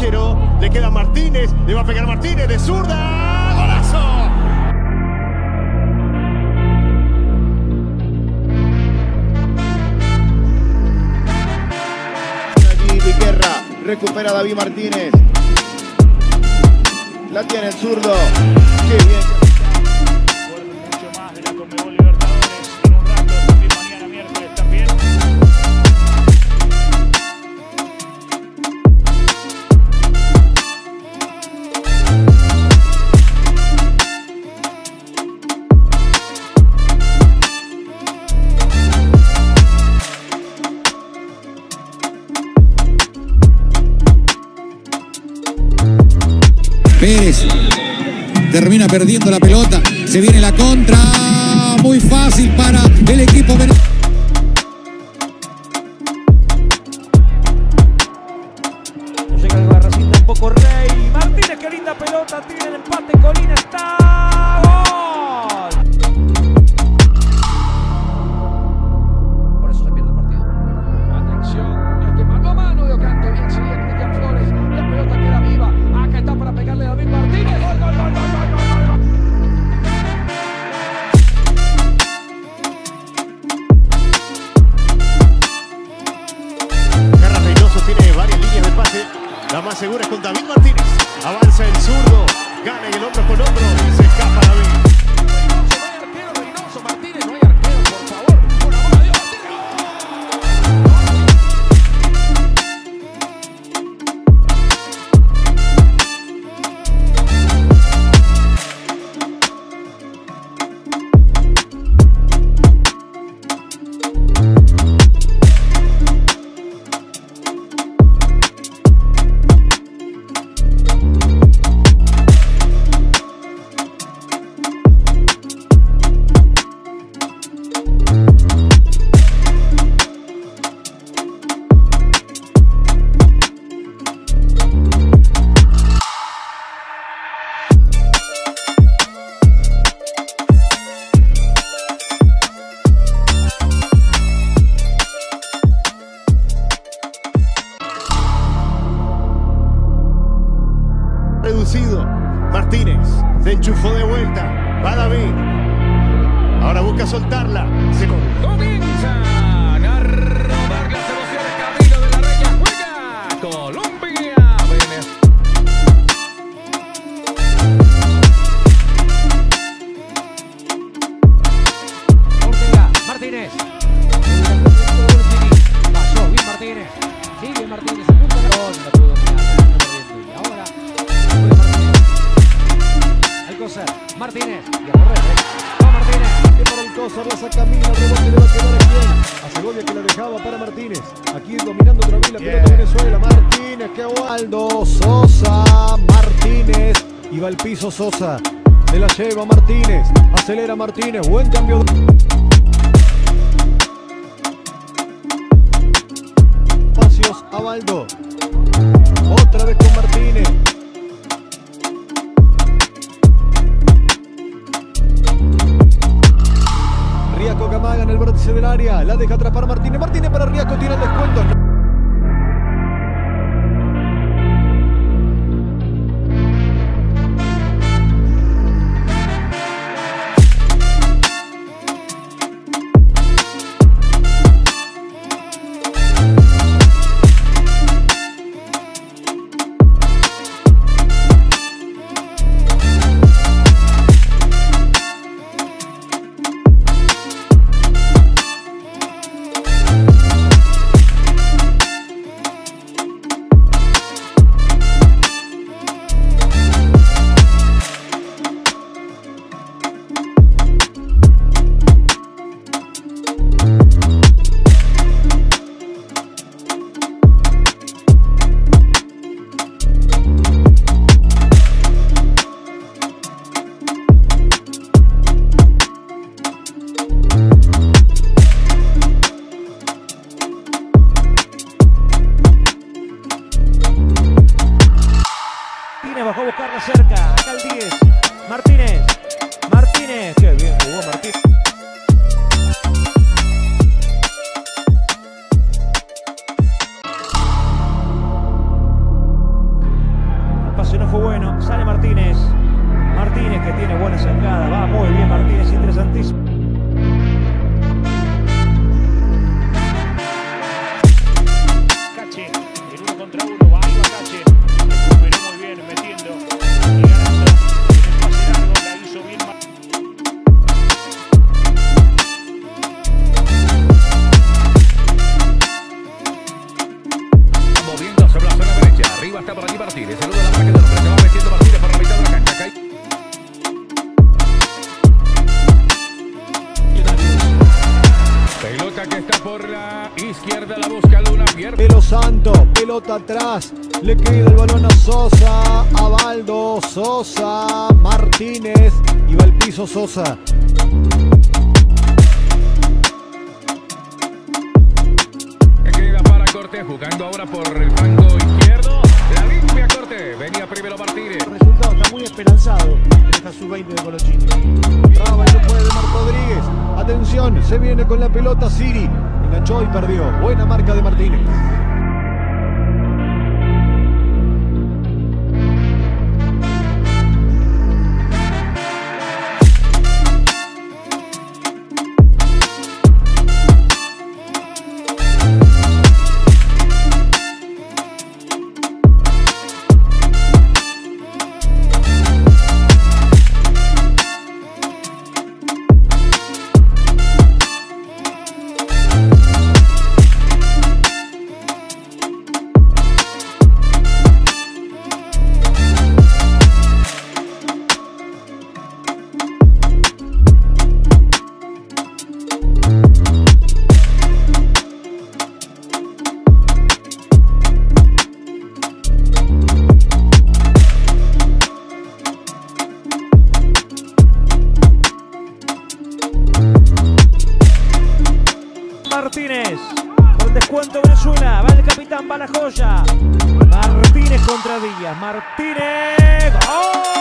Le queda Martínez, le va a pegar Martínez de zurda. ¡Golazo! Guerra, recupera David Martínez. La tiene el zurdo. Pérez termina perdiendo la pelota. Se viene la contra. Muy fácil para el equipo. Llega el Barracita un poco Rey. Martínez, qué linda pelota. Tiene de vuelta. Va David. Ahora busca soltarla. Se Comienzan Martínez. Y. Va Martínez. que para Alcózar la saca Mina, rebote le va a quedar a quién. A Segovia que la dejaba para Martínez. Aquí dominando otra vez la pelota Venezuela. Martínez, que Waldo. Sosa, Martínez. Y va al piso Sosa. Se la lleva Martínez. Acelera Martínez. Buen cambio. Espacios a Baldo. Otra vez con Martínez. En el vértice del área. La deja atrapar Martínez. Martínez para Riaco. Tiene el descuento. Izquierda. La busca Luna. Pelo Santo, pelota atrás. Le queda el balón a Sosa, a Baldo, Sosa, Martínez. Y va al piso Sosa. Que queda para Cortés. Jugando ahora por pelota Siri. Enganchó y perdió. Buena marca de Martínez. Martínez. Por descuento Venezuela. Va el capitán, va la joya. Martínez contra Díaz. Martínez.